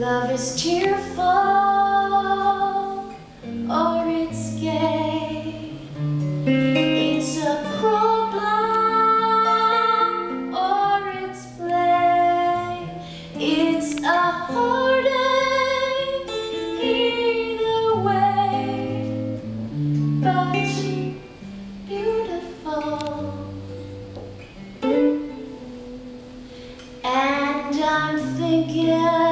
Love is cheerful or it's gay. It's a problem or it's play. It's a heartache either way. But beautiful. And I'm thinking